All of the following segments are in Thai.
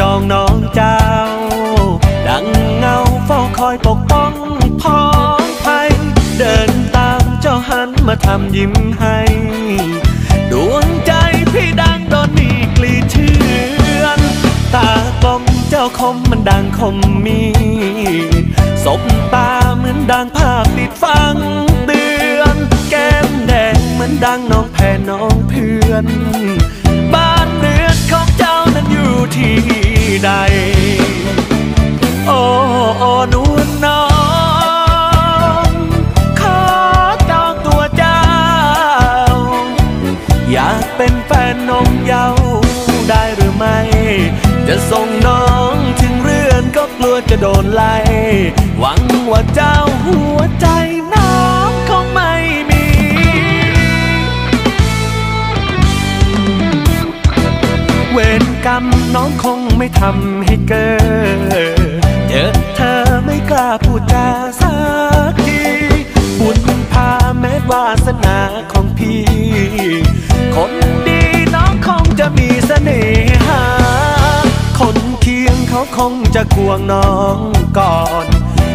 จองน้องเจ้า ดังเงาเฝ้าคอยปกป้องพ้องภัยเดินตามเจ้าหันมาทำยิ้มให้ดวงใจพี่ดังโดนมีกลีเชือนตากลมเจ้าคมมันดังคมมีสบตาเหมือนดังภาพติดฟังเตือน แก้มแดงเหมือนดังน้องแผ่น้องเพื่อน บ้านเรือนของเจ้านั้นอยู่ที่ ใด โอ้โอ้นวลน้องขอจองตัวเจ้า อยากเป็นแฟนน้องเยาได้หรือไม่ จะส่งน้องถึงเรือนก็กลัวจะโดนไล่ หวังว่าเจ้าหัวใจน้องคงไม่มีเวรกรรมน้องคง ไม่ทำให้เกิดเจอเธอไม่กล้าพูดจาสักทีบุญพาแม้วาสนาของพี่ คนดีน้องคงจะมีเสน่หา คนเคียงเขาคงจะควงน้องก่อน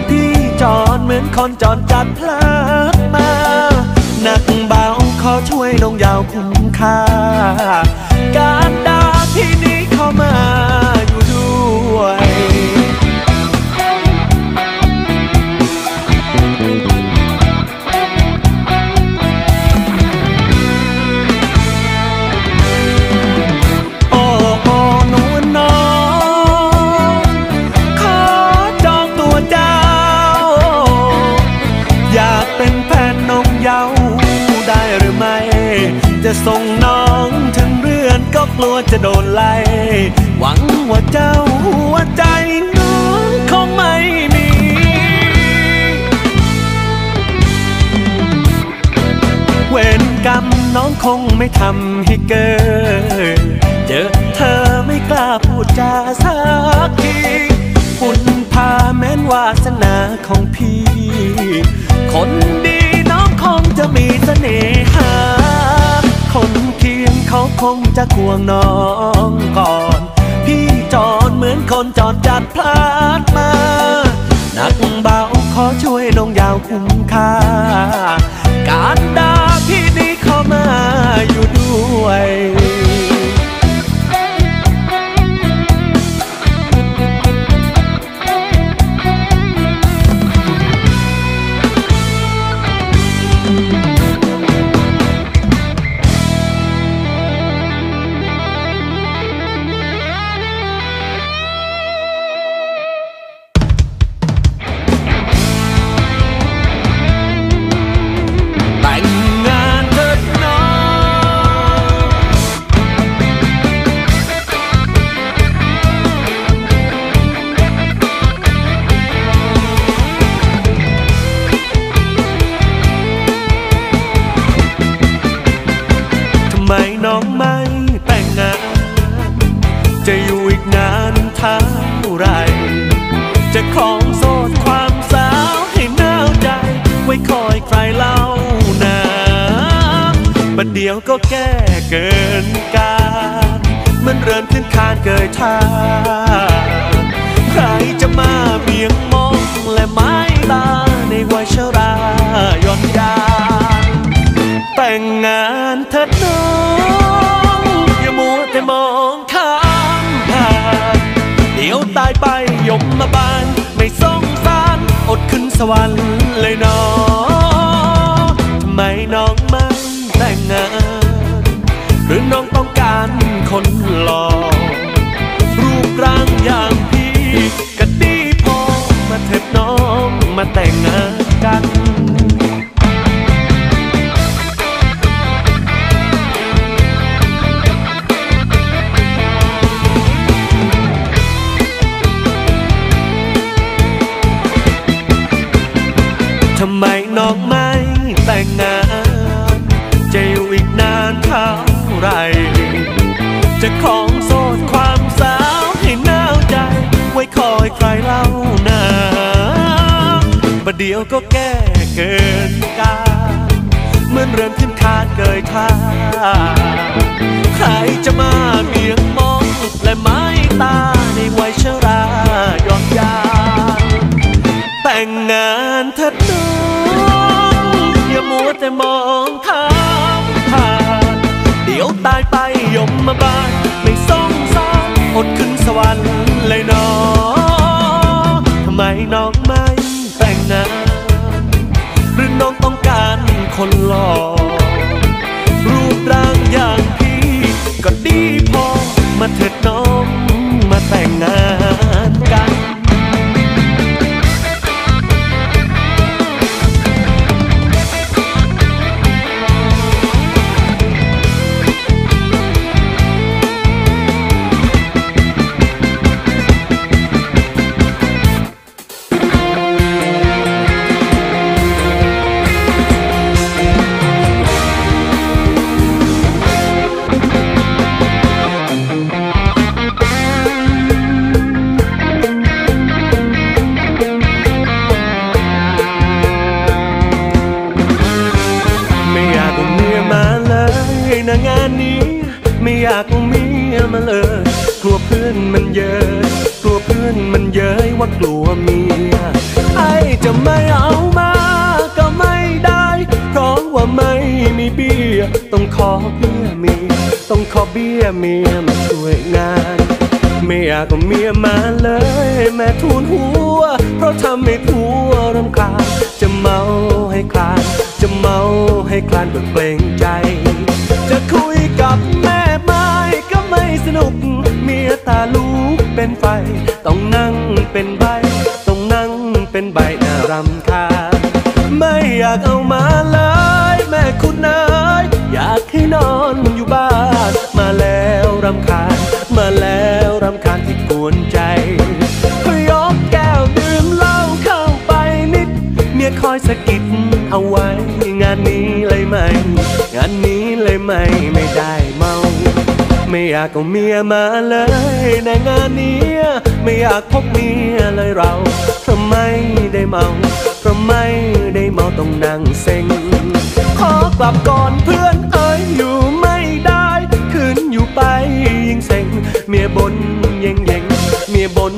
พี่จอนเหมือนคนจอนจัดพลัดมาหนักเบาขอช่วยน้องยาวคุ้มค่า กลัวจะโดนไล่ หวังว่าเจ้าหัวใจน้องคงไม่มีเวรกรรมน้องคงไม่ทำให้เกิดเจอเธอไม่กล้าพูดจาสักทีคุณพาแม้นวาสนาของพี่ คนดีน้องคงจะมีเสน่หาคน เขาคงจะควงน้องก่อน พี่จอนเหมือนคนจอดจัดพลาดมา หนักเบาขอช่วยน้องยาวคุ้มค่า มมาบาน ไม่สงสาร อดขึ้นสวรรค์เลยน้องทำไมน้องไม่แต่งงาน หรือน้องต้องการคนหล่อรูปร่างอย่างพี่ก็ดีพอมาเถิดน้องมาแต่งงานียวก็แก้เกินกาเหมือนเริ่มขึ้นคาดเกยท่าใครจะมาเบี่ยงมองและไม้ตาในวัยชรายอนยาแต่งงานเถิดน้องอย่ามัวแต่มองทางผ่านเดี๋ยวตายไปยมมาบ้านไม่สงสางอดขึ้นสวรรค์ รำคาญ มาแล้วรำคาญที่กวนใจยกแก้วดื่มเหล้าเข้าไปนิด เมียคอยสะกิดเอาไว้ งานนี้เลยไหม งานนี้เลยไหมไม่ได้เมา ไม่อยากเอาเมียมาเลยในงานนี้ไม่อยากพบเมียเลยเราเพราะไม่ได้เมาเพราะไม่ได้เมาต้องนั่งเซ็งขอกลับก่อนเพื่อ ยบนเย่งเย่งเมียบน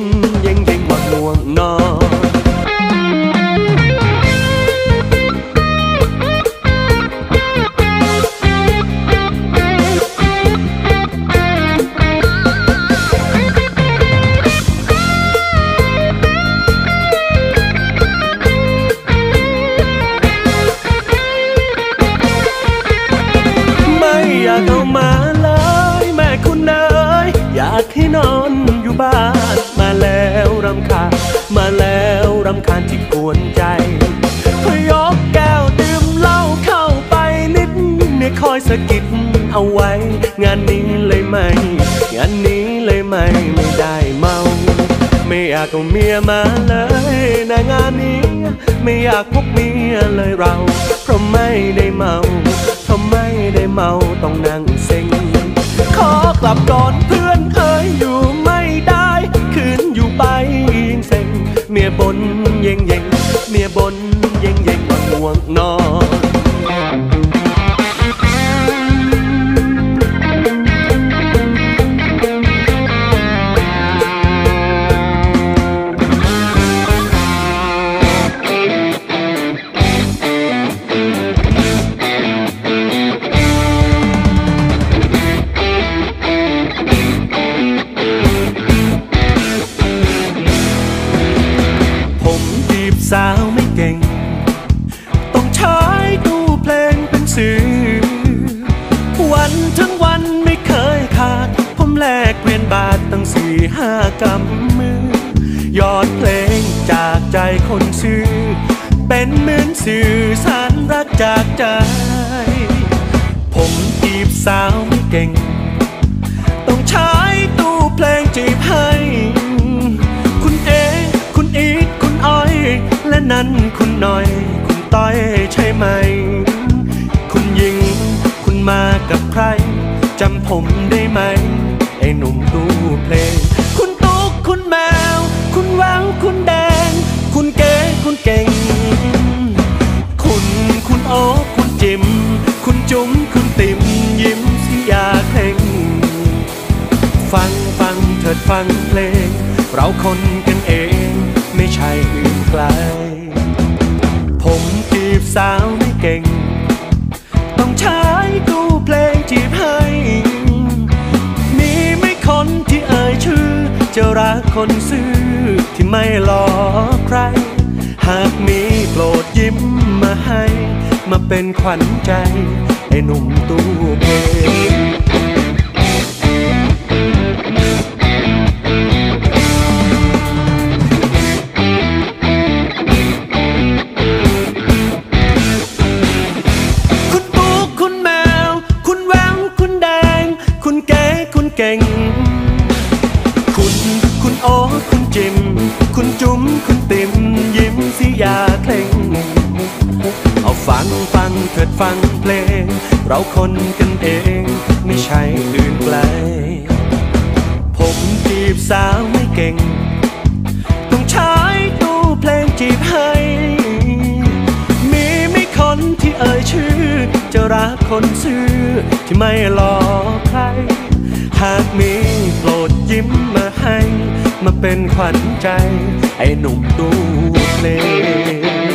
สะกิดเอาไว้ งานนี้เลยไหม งานนี้เลยไหมไม่ได้เมา ไม่อยากเอาเมียมาเลยในะงานนี้ ไม่อยากพบเมียเลยเรา เพราะไม่ได้เมาเพราะไม่ได้เมาต้องนั่งเซ็ง ขอกลับก่อนเพื่อนเอ้ยอยู่ไม่ได้คืนอยู่ไปยิงเซ็ง เมียบนเย่งเย่งเมียบนเย่งเย่งว่าง่วงนอน สื่อสารรักจากใจ ผมจีบสาวไม่เก่ง ต้องใช้ตู้เพลงจีบให้ คุณเอ คุณอีทคุณอ้อย และนั้นคุณหน่อย คุณต้อยใช่ไหม คุณยิง คุณมากับใครจำผมได้ไหม คนกันเอง ไม่ใช่อื่นไกล ผมจีบสาวไม่เก่ง ต้องใช้กูเพลงจีบให้ มีไม่คนที่เอ่ยชื่อ จะรักคนซื่อที่ไม่หลอกใคร หากมีโปรดยิ้มมาให้ มาเป็นขวัญใจ ไอ้หนุ่มตู้เอง ที่ไม่หลอกใคร หากมีโปรดยิ้มมาให้ มาเป็นขวัญใจ ไอ้หนุ่มดูเพลง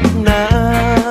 ดน้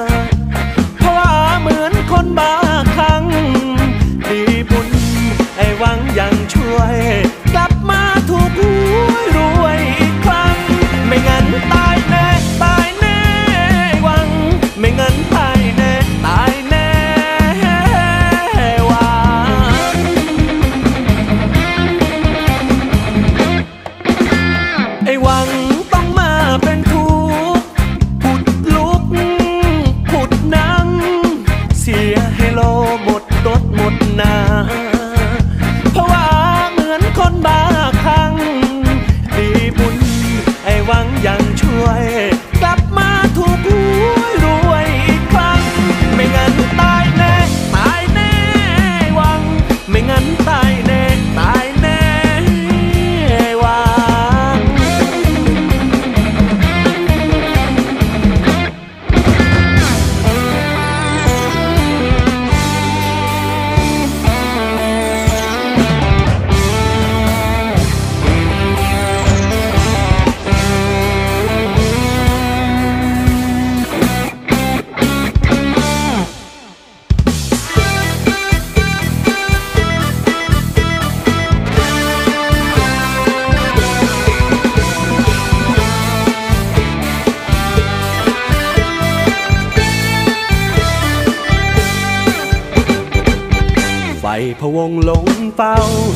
พวงหลงเฝ้า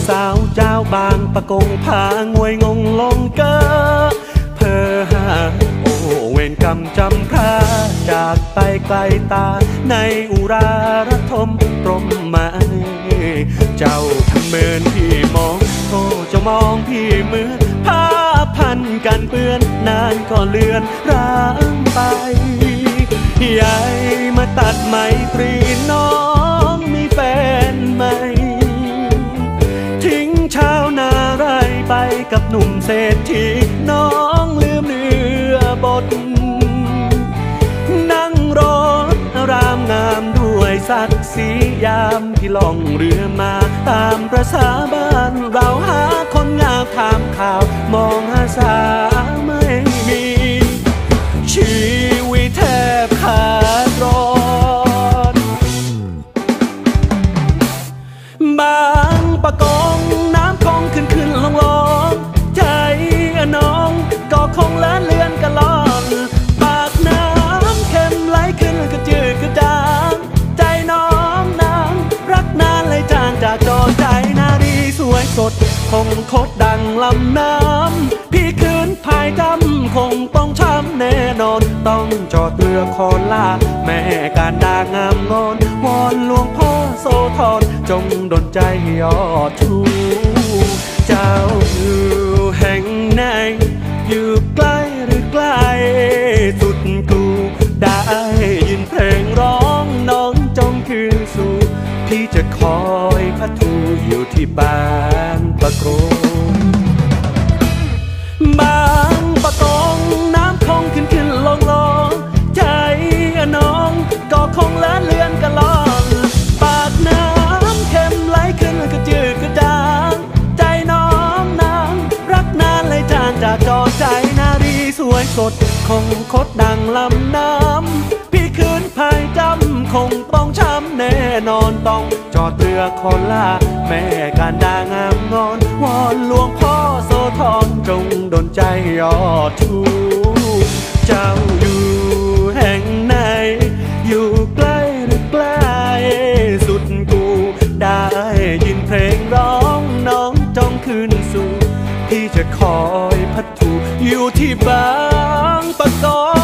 สาวเจ้าบางประกงพางวยงงลงเกอเพอหาโอเวรกรรมจำพระจากไปไกลตาในอุราระทมตรมมาเจ้าทำเมินพี่มองโทจะมองพี่เหมือนผ้าพันกันเปื้อนนานก็เลือนร้างไปใหญ่มาตัดไมตรีน้องมีแฟน ใหม ทิ้งชาวนาไรไปกับหนุ่มเศรษฐีน้องลืมเนื้อบท นั่งรถรามงามด้วยศักดิ์ศรียามที่ล่องเรือมา ตามประษาบ้านเราหาคนงามถามข่าวมองหาสาไม่มี ชีวิตแทบขาด ต้องจอดเรือคอนลาแม่การดางามงอนวอนหลวงพ่อโสธรจงดลใจยอดชูเจ้าอยู่แห่งไหนอยู่ใกล้หรือไกลสุดกูได้ยินเพลงร้องน้องจงคืนสู่พี่จะคอยพัทูอยู่ที่บ้านประโก สดคงคดดังลำน้ำ พี่คืนพายจำคงต้องช้ำแน่นอนต้องจอดเรือคอนลาแม่การดางามงอน วอนหลวงพ่อโสธรจงดลใจยอดชูเจ้าอยู่แห่งไหน อยู่ใกล้หรือไกลสุดกูได้ยินเพลงร้องน้องจองคืนสู่ พี่จะคอ อยู่ที่บางปะกง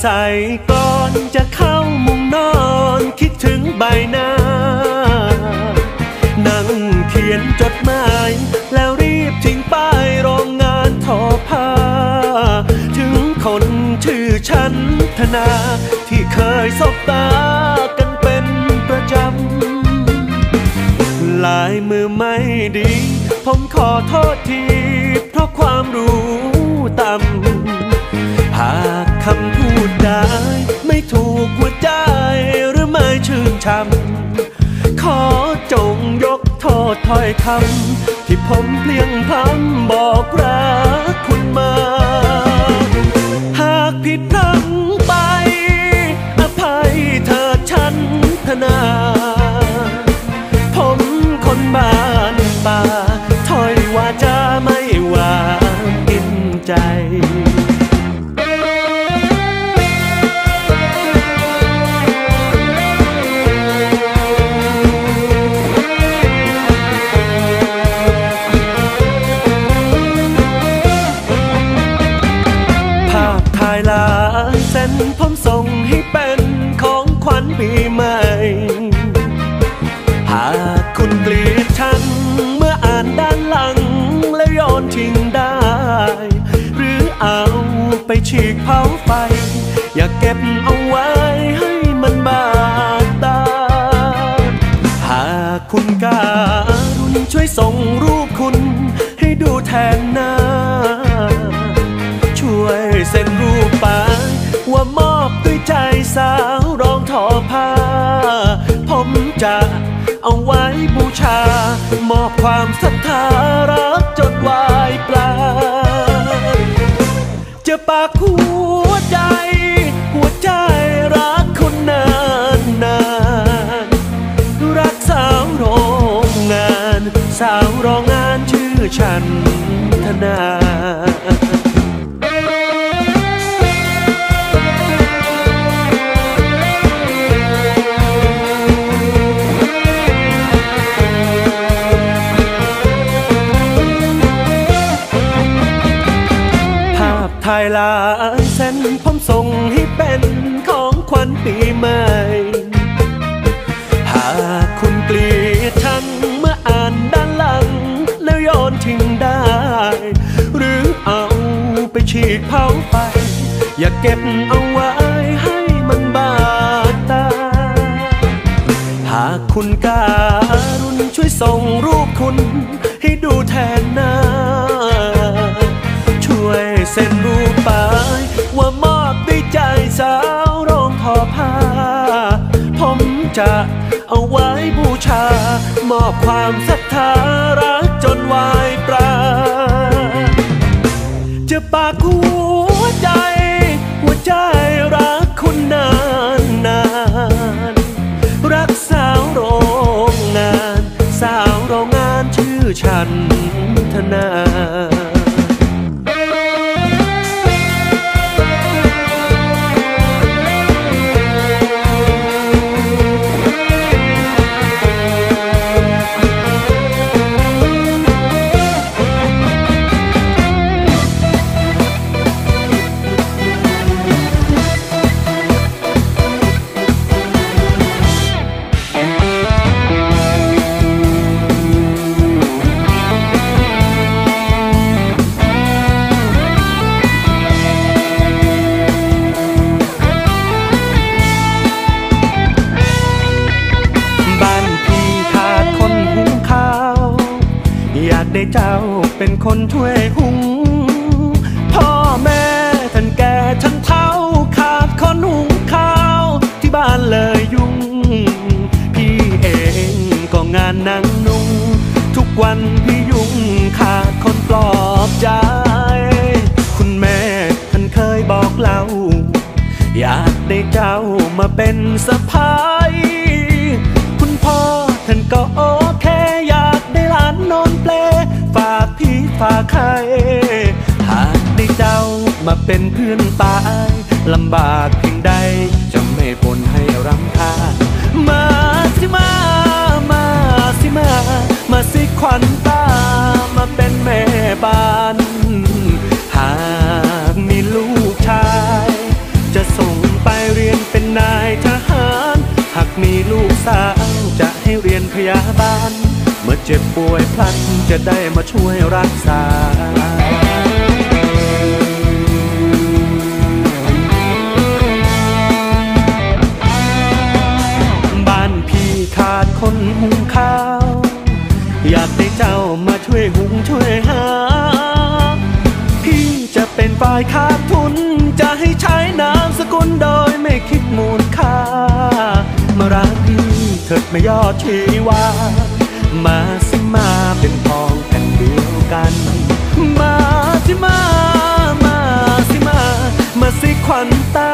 ใส่ก่อนจะเข้ามุมนอนคิดถึงใบหน้า นั่งเขียนจดหมาย แล้วรีบทิ้งป้ายโรงงานทอผ้า ถึงคนชื่อฉันธนาที่เคยสบตากันเป็นประจำ ลายมือไม่ดี ผมขอโทษที เพราะความรู้ต่ำหากคำายไม่ถูกหัวใจหรือไม่ชื่นชำขอจงยกโทษถ้อยคำที่ผมเพลียงพำบอกรักคุณมา ฉีกเผาไฟ อย่าเก็บเอาไว้ให้มันบาดตา หากคุณการุณช่วยส่งรูปคุณ ให้ดูแทนหน้า ช่วยเซ็นรูปไปว่ามอบด้วยใจสาวรองทอผ้า ผมจะเอาไว้บูชามอบความศรัท คือฉันธนา จะเอาไว้บูชา มอบความศรัทธารักจนวายปราจะปากหัวใจ หัวใจรักคุณนานนานรักสาวโรงงาน สาวโรงงานชื่อฉัน ใคร หากได้เจ้ามาเป็นเพื่อนตายลำบากเพียงใด จะไม่ปนให้รำคาญมาสิมา มาสิมา มาสิขวัญตา มาเป็นแม่บ้าน จ็บป่วยพลันจะได้มาช่วยรักษาบ้านพี่ขาดคนหุงข้าว อยากได้เจ้ามาช่วยหุงช่วยหา พี่จะเป็นฝ่ายขาดทุน จะให้ใช้นามสกุลโดยไม่คิดมูลค่า มารักพี่เถิดไม่ยอดชีวา มาสิมาเป็นพองแผ่นเดียวกัน มาสิมา มาสิมา มาสิขวัญตา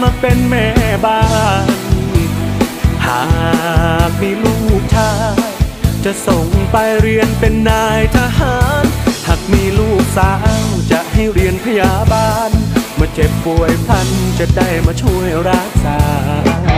มาเป็นแม่บ้าน หากมีลูกชาย จะส่งไปเรียนเป็นนายทหาร หากมีลูกสาวจะให้เรียนพยาบาล เมื่อเจ็บป่วยพันจะได้มาช่วยรักษา「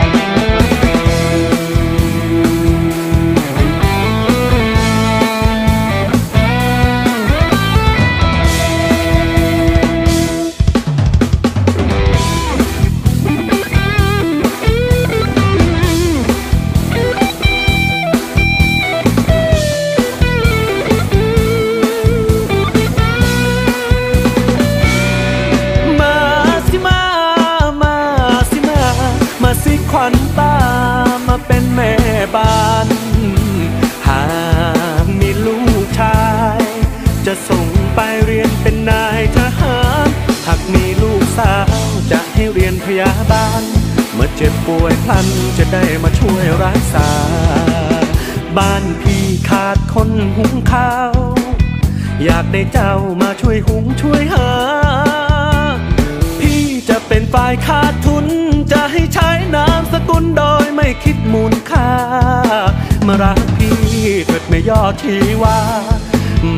ทีว่า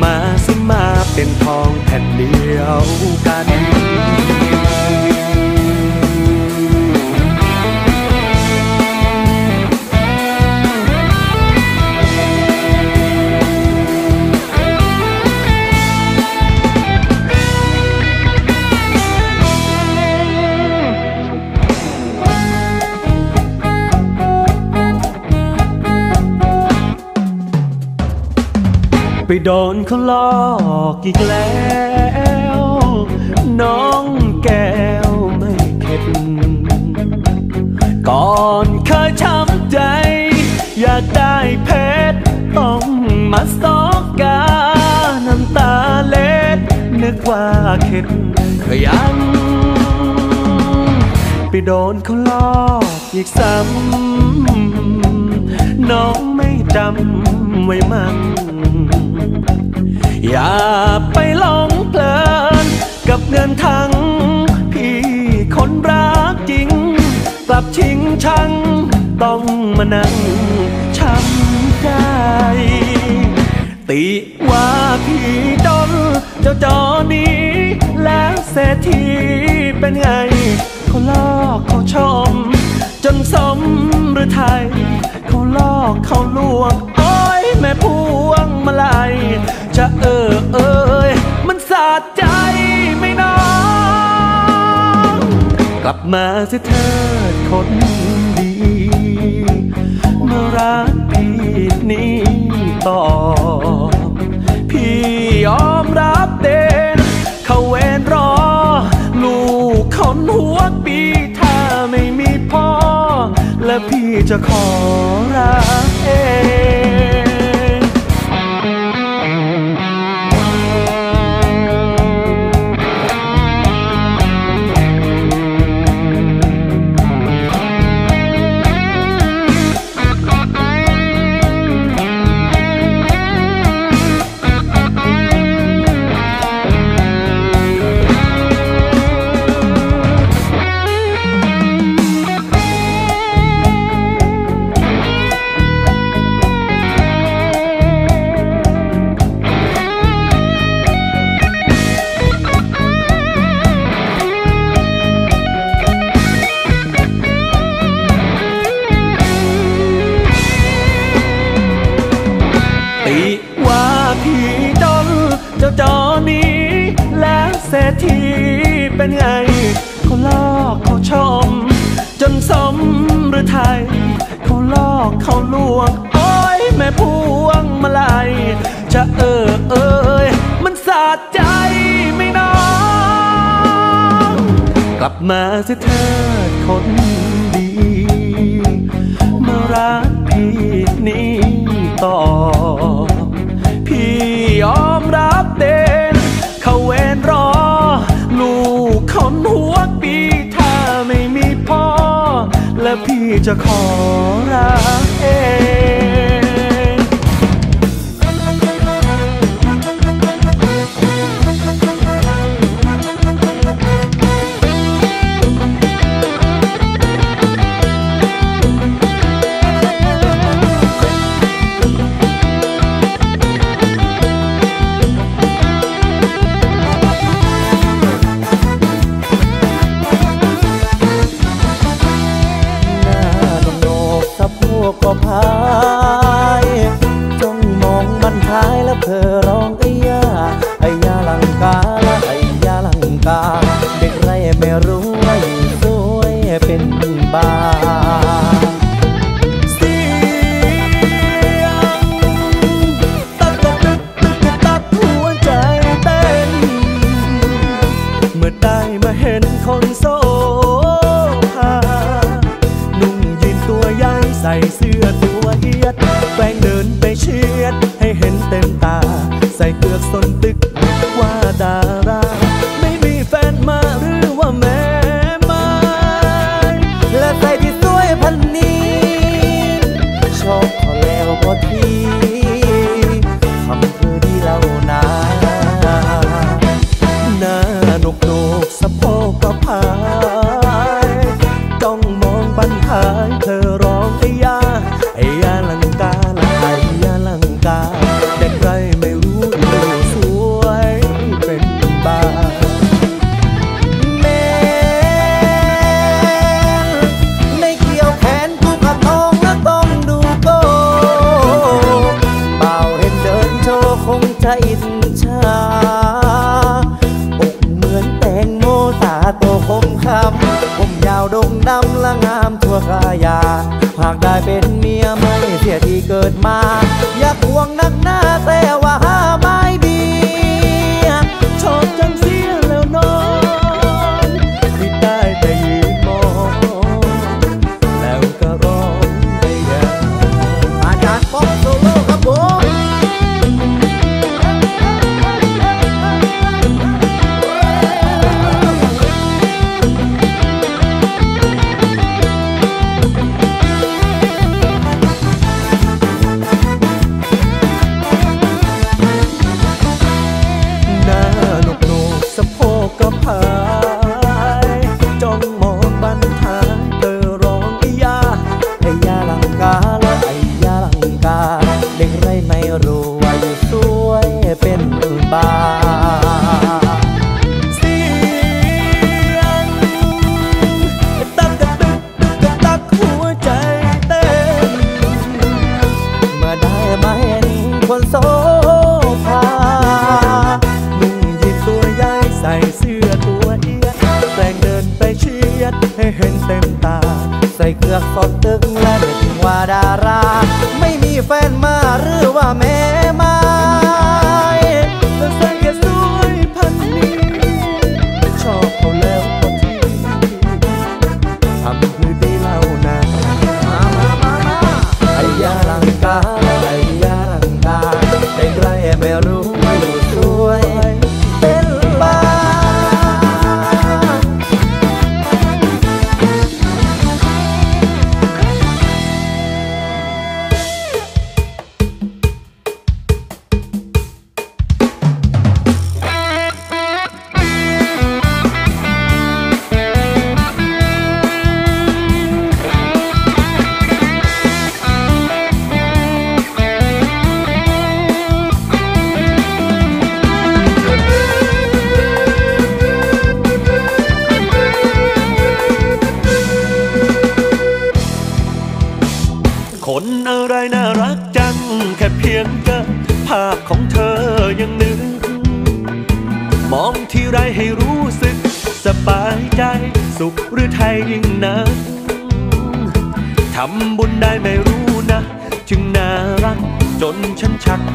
มาสิมาเป็นทองแผ่นเดียวกัน ไปโดนเขาลอกอีกแล้ว น้องแก้วไม่เข็ด ก่อนเคยช้ำใจ อยากได้เพชรต้องมาสอกกา น้ำตาเล็ด นึกว่าเข็ดก็ยังไปโดนเขาลอกอีกซ้ำน้องไม่จำไว้มั่ง อย่าไปหลงเพลิน กับเงินทั้งพี่คนรักจริง กลับชิงชัง ต้องมานั่งช้ำใจ ติว่าพี่ดนเจ้าจอนี้ แล้วเศรษฐีเป็นไงเขาลอกเขาชม จนสมหรือไทย เขาลอกเขาลวง โอ้ยแม่พวงมาลัยจะเออเอยมันสาดใจไม่น้อง กลับมาสิเถิดคนดีเมารักพี่นี้ต่อ พี่ยอมรับ พี่จ พี่จ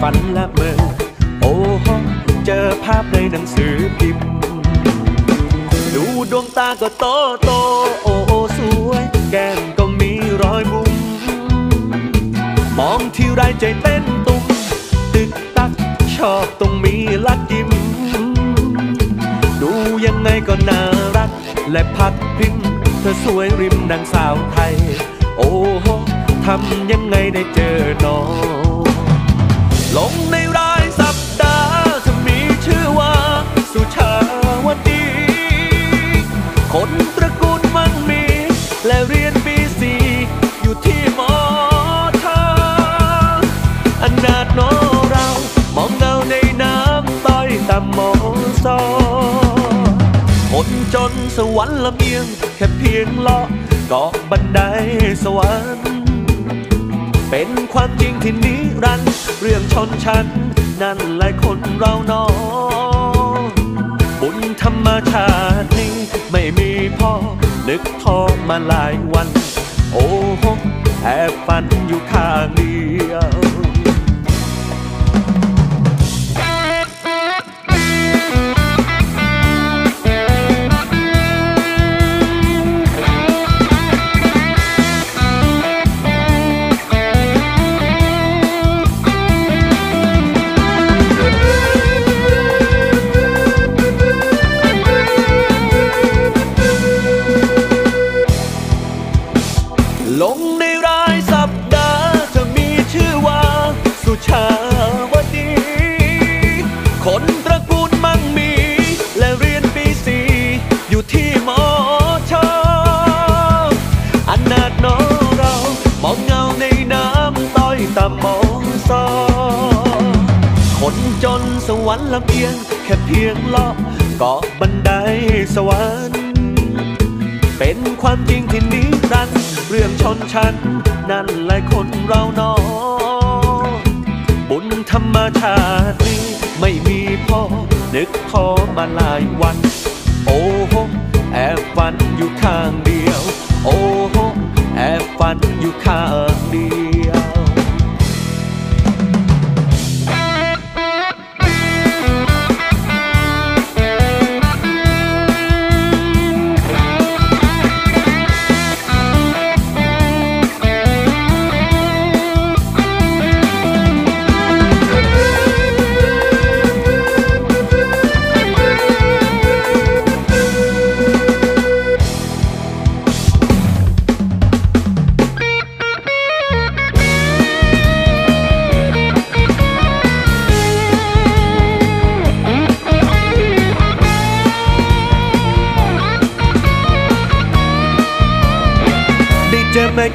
ฝันละเมอโอ้ห้องเจอภาพในหนังสือพิมพ์ ดูดวงตาก็โตโต โอ้โอสวย แก้มก็มีรอยมุม มองที่ไรใจเต้นตุ้มตึกตักชอบต้องมีลักยิ้ม ดูยังไงก็น่ารัก และพักพิมพ์เธอสวยริมนางสาวไทย โอ้โหทำยังไงได้เจอน้อง รลำเอียงแค่เพียงเลาะเกาะบันไดสวรรค์ เป็นความจริงที่นิรันดรเรื่องชนชั้น นั่นหลายคนเรานอบุญธรรมชาตินี้ไม่มีพ่อ นึกท้อมาหลายวัน โอ้โหแอบฝันอยู่ข้างเดียวาเอียงแค่เพียงเลาะเกาะบันไดสวรรค์เป็นความจริงที่นิรันเรื่องชนชั้นนั่นหลายคนเรานอบุญธรรมชาตินี้ไม่มีพอนึกขอมาหลายวัน โอ้โหแอบฝันอยู่ข้างเดียว โอ้โหแอบฝันอยู่ข้างเดียว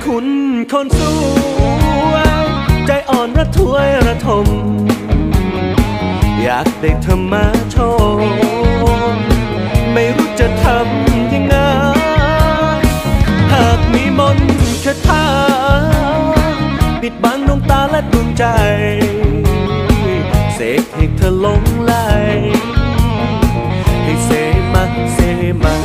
คุณคนสวย ใจอ่อนระทวยระทม อยากได้เธอมาชม ไม่รู้จะทำยังไง หากมีมนต์คาถาปิดบังดวงตาและดวงใจ เสกให้เธอลงไหลให้เสมาเสมา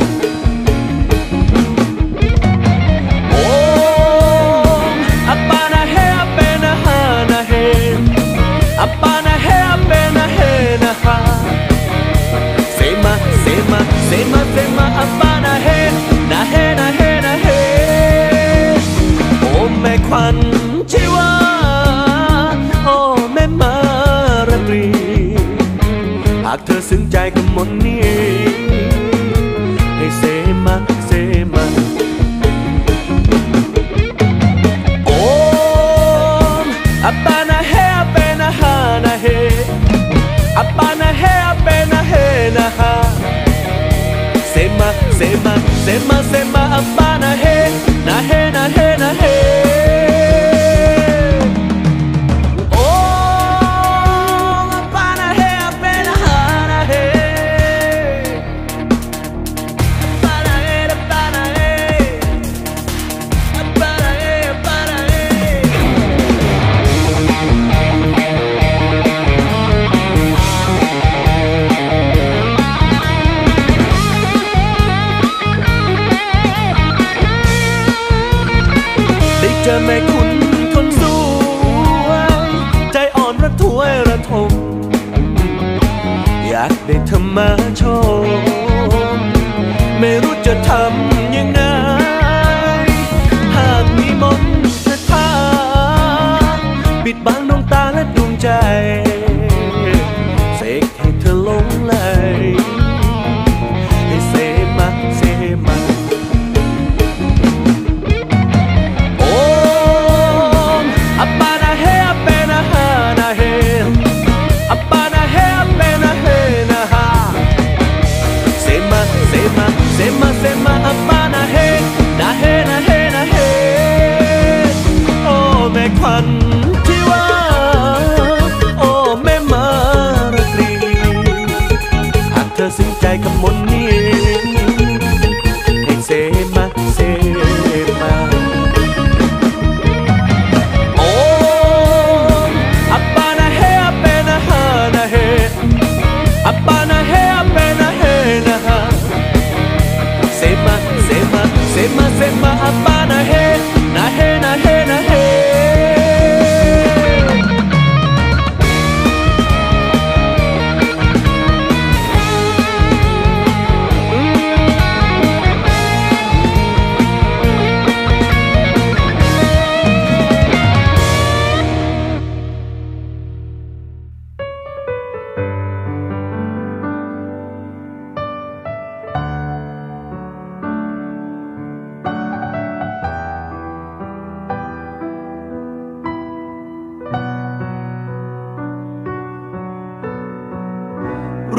Sema, sema, sema up on a head Na head, na head, na head Oh, me kwan chiwa Oh, me marabri หากเธอซึ้งใจกับมนนี้ ใจ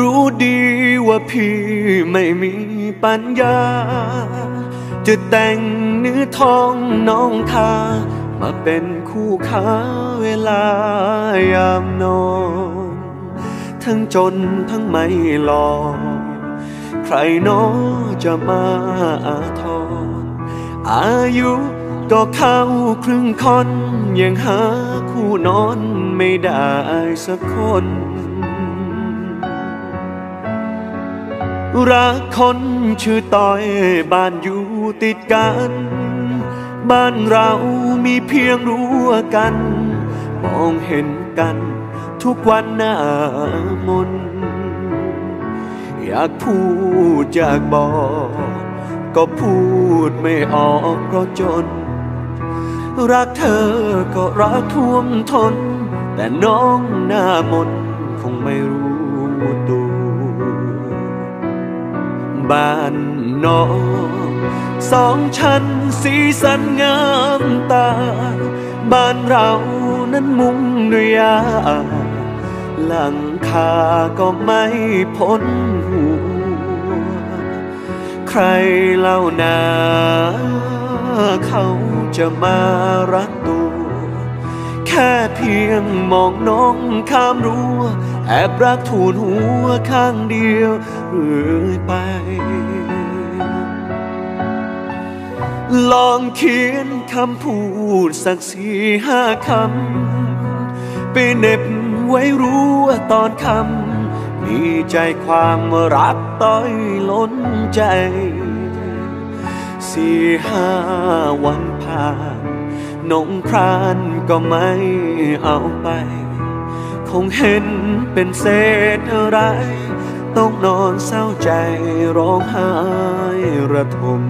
รู้ดีว่าพี่ไม่มีปัญญา จะแต่งเนื้อทองน้องทา มาเป็นคู่ค้าเวลายามนอนทั้งจนทั้งไม่หลอกใครน้อจะมาอาทรอายุก็เข้าครึ่งคอนยังหาคู่นอนไม่ได้สักคน รักคนชื่อต้อยบ้านอยู่ติดกัน บ้านเรามีเพียงรั้วกัน มองเห็นกันทุกวันหน้ามน อยากพูดอยากบอก ก็พูดไม่ออกเพราะจน รักเธอก็รักท่วมทน แต่น้องหน้ามนคงไม่ร บ้านนองสองชั้นสีสันงามตา บ้านเรานั้นมุงด้วยยาหลังคาก็ไม่พ้นหัว ใครเล่านาเขาจะมารักตัว แค่เพียงมองน้องข้ามรั้ว แอบรักทูนหัวข้างเดียวเรื่อยไป ลองเขียนคำพูดสักสี่ห้าคำ ไปเน็บไว้รู้ว่าตอนคำ มีใจความรักต้อยล้นใจ สี่ห้าวันผ่านนงครานก็ไม่เอาไป คงเห็นเป็นเศษอะไร ต้องนอนเศร้าใจร้องไห้ระทม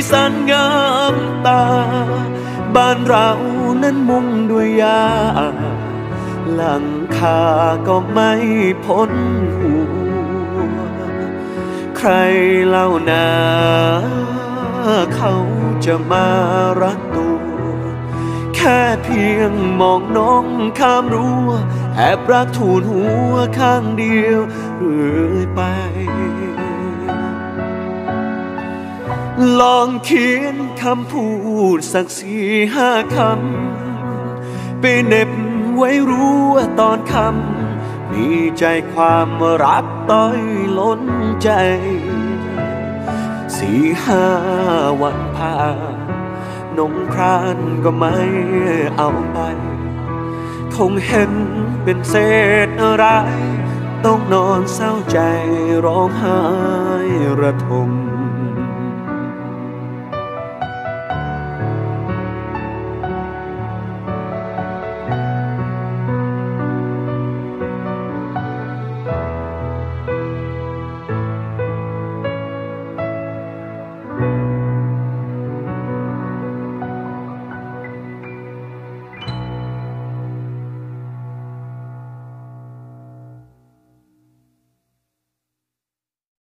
สีสันงามตา บ้านเรานั้นมุงด้วยยา หลังคาก็ไม่พ้นหัว ใครเล่านาเขาจะมารักตัว แค่เพียงมองน้องข้ามรั้วแอบรักทูนหัวข้างเดียวเรื่อยไป ลองเขียนคำพูดสักสี่ห้าคำ ไปเน็บไว้รู้ว่าตอนคำมีใจความรักต้อยล้นใจ สี่ห้าวันผ่านนงครานก็ไม่เอาไป คงเห็นเป็นเศษอะไร ต้องนอนเศร้าใจร้องไห้ระทม